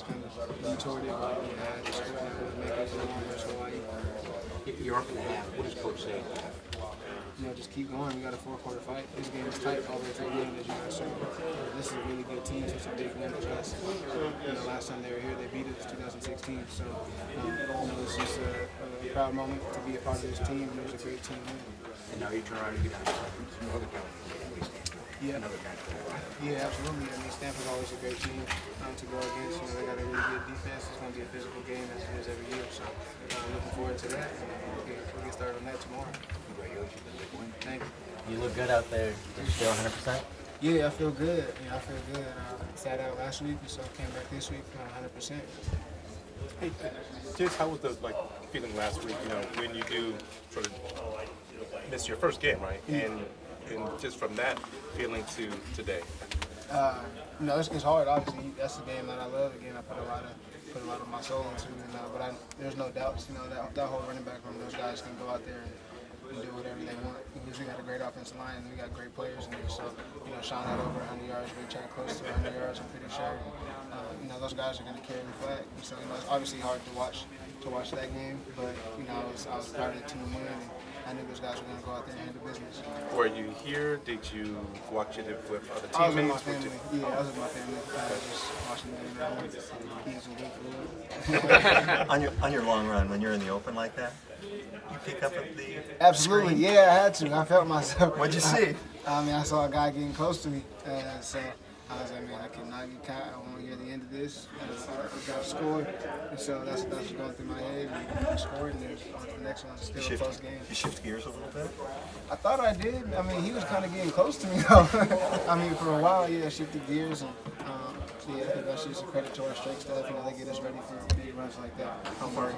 just kind of detoured it. But, you know, I just couldn't make it for versus Hawaii. You're up in the half. What does coach say? You know, just keep going. We got a four-quarter fight. This game is tight all the way through the end, as you guys saw. This is a really good team, so it's a big win for us. You know, last time they were here, they beat us 2016. So, um, you know, it's just a, a proud moment to be a part of this team. and It was a great team win. And now you turn around and get out other California. Yeah. Another kind of Yeah, absolutely. I mean, Stanford's always a great team um, to go against. You know, they got a really good defense. It's going to be a physical game as it is every year. So, uh, looking forward to that. And we'll get, we'll get started on that tomorrow. Congratulations on the win. Thank you. You look good out there. Did you feel 100%? Yeah, I feel good. Yeah, I feel good. Uh, sat out last week, so I came back this week uh, 100%. Hey, Jace, how was the like feeling last week? You know, when you do sort of miss your first game, right? And and just from that feeling to today. Uh, you know, it's, it's hard. Obviously, that's the game that I love. Again, I put a lot of put a lot of my soul into. Know, but I, there's no doubts. You know, that, that whole running back room, those guys can go out there and, and do whatever they want. Because we got a great offensive line and we got great players in there. So, you know, Sean had over 100 yards. We checked close to 100 yards. I'm pretty sure. Uh, you know, those guys are going to carry the flag. So, you know, it's obviously hard to watch to watch that game. But you know, I was I was proud of the team win. And, I knew those guys were going to go out there and handle business. Were you here? Did you watch it with other teammates? I was with my family. Yeah, I was with my family. I was just watching the game. I wanted to eat some good food. on your on your long run when you're in the open like that, you pick up at the Absolutely, screen? yeah, I had to. I felt myself. What'd you see? I, I mean, I saw a guy getting close to me, uh, so I was like, man, I cannot get caught. I want to hear the end of this. We got scored, and so that's that's what's going through my head. We scored, and there's on to the next. It's You a shift, close game. you shift gears a little bit. I thought I did. I mean, he was kind of getting close to me though. I mean, for a while, yeah, I shifted gears, and um, yeah, I think that's just a credit to our strength staff. You know, they get us ready for big runs like that. I'm worried.